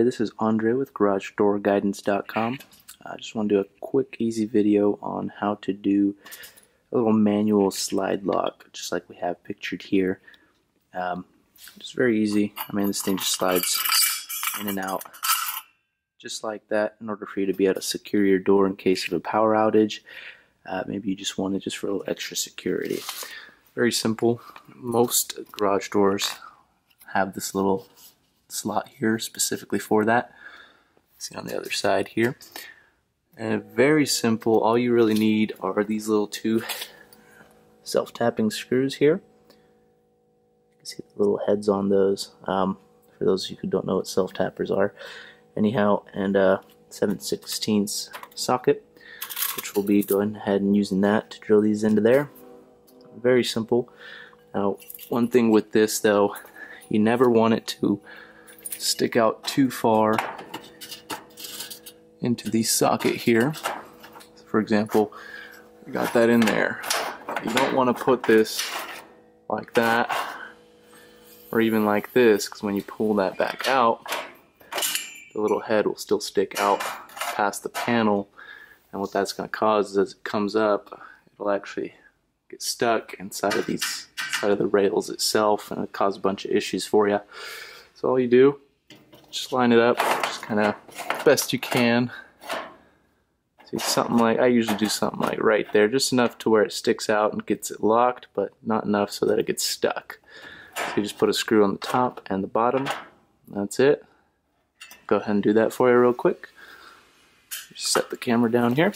everybody, this is Andre with GarageDoorGuidance.com. I just want to do a quick, easy video on how to do a little manual slide lock, just like we have pictured here. Um, just very easy. I mean, this thing just slides in and out, just like that, in order for you to be able to secure your door in case of a power outage. Uh, maybe you just want it just for a little extra security. Very simple. Most garage doors have this little slot here specifically for that. See on the other side here. And very simple. All you really need are these little two self-tapping screws here. You can see the little heads on those. Um, for those of you who don't know what self-tappers are. Anyhow, and a 7 16 socket, which we'll be going ahead and using that to drill these into there. Very simple. Now, one thing with this though, you never want it to stick out too far into the socket here. For example, I got that in there. You don't want to put this like that or even like this because when you pull that back out the little head will still stick out past the panel and what that's going to cause is as it comes up it'll actually get stuck inside of these inside of the rails itself and it'll cause a bunch of issues for you so all you do just line it up just kind of best you can. See something like I usually do something like right there just enough to where it sticks out and gets it locked but not enough so that it gets stuck. So you just put a screw on the top and the bottom. That's it. Go ahead and do that for you real quick. Set the camera down here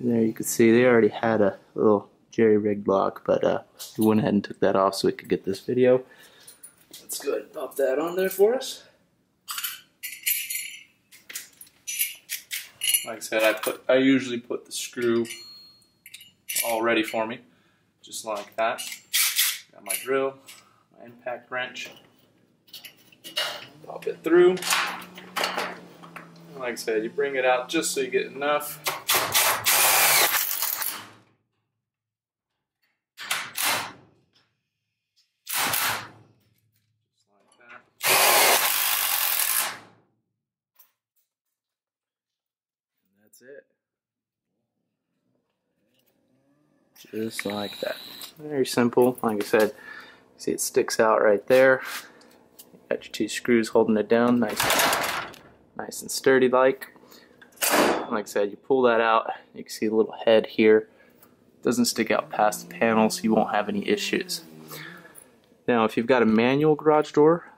there you can see they already had a little jerry rigged lock but uh, we went ahead and took that off so we could get this video. Let's go ahead and pop that on there for us. Like I said I put I usually put the screw all ready for me just like that. Got my drill my impact wrench. Pop it through. Like I said you bring it out just so you get enough that's it. Just like that. Very simple. Like I said, see it sticks out right there. Got your two screws holding it down, nice, nice and sturdy like. Like I said, you pull that out, you can see a little head here. It doesn't stick out past the panel, so you won't have any issues. Now, if you've got a manual garage door,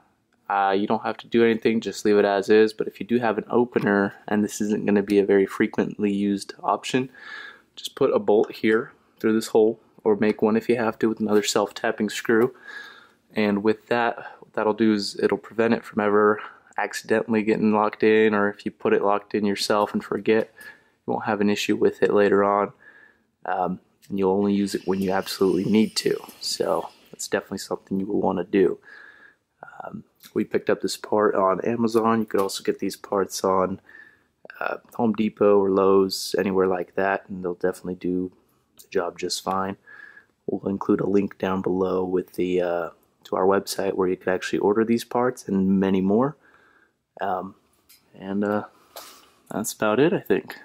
uh, you don't have to do anything, just leave it as is. But if you do have an opener, and this isn't going to be a very frequently used option, just put a bolt here through this hole, or make one if you have to with another self-tapping screw. And with that, what that'll do is it'll prevent it from ever accidentally getting locked in, or if you put it locked in yourself and forget, you won't have an issue with it later on. Um, and you'll only use it when you absolutely need to. So that's definitely something you will want to do. Um, we picked up this part on Amazon. You could also get these parts on uh, Home Depot or Lowe's, anywhere like that, and they'll definitely do the job just fine. We'll include a link down below with the uh, to our website where you could actually order these parts and many more. Um, and uh, that's about it, I think.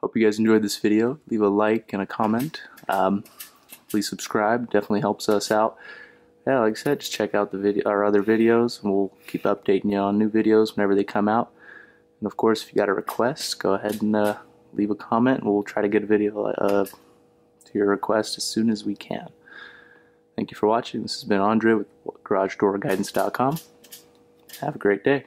Hope you guys enjoyed this video. Leave a like and a comment. Um, please subscribe. Definitely helps us out yeah, like I said, just check out the video, our other videos, and we'll keep updating you on new videos whenever they come out. And of course, if you got a request, go ahead and uh, leave a comment, and we'll try to get a video uh, to your request as soon as we can. Thank you for watching. This has been Andre with GarageDoorGuidance.com. Have a great day.